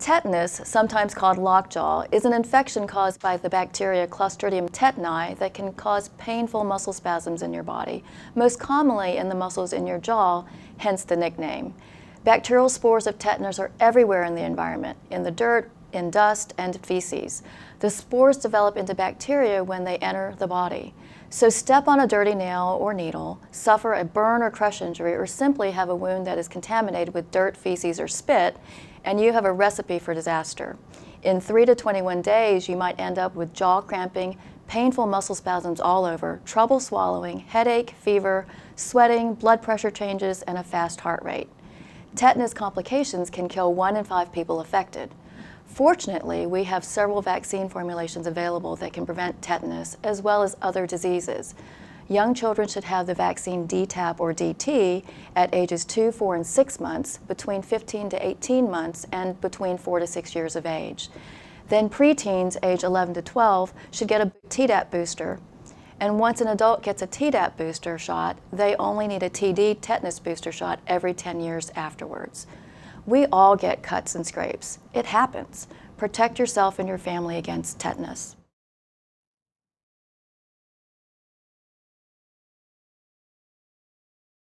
Tetanus, sometimes called lockjaw, is an infection caused by the bacteria Clostridium tetani that can cause painful muscle spasms in your body, most commonly in the muscles in your jaw, hence the nickname. Bacterial spores of tetanus are everywhere in the environment, in the dirt, in dust, and feces. The spores develop into bacteria when they enter the body. So step on a dirty nail or needle, suffer a burn or crush injury, or simply have a wound that is contaminated with dirt, feces, or spit, and you have a recipe for disaster. In 3 to 21 days, you might end up with jaw cramping, painful muscle spasms all over, trouble swallowing, headache, fever, sweating, blood pressure changes, and a fast heart rate. Tetanus complications can kill one in five people affected. Fortunately, we have several vaccine formulations available that can prevent tetanus as well as other diseases young children should have the vaccine DTaP or DT at ages 2, 4, and 6 months, between 15 to 18 months, and between 4 to 6 years of age. Then preteens, age 11 to 12, should get a Tdap booster. And once an adult gets a Tdap booster shot, they only need a TD tetanus booster shot every 10 years afterwards. We all get cuts and scrapes. It happens. Protect yourself and your family against tetanus.